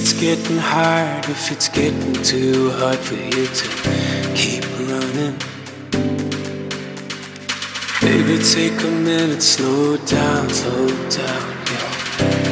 It's getting hard, if it's getting too hard for you to keep running. Baby, take a minute, slow down, slow down, yeah.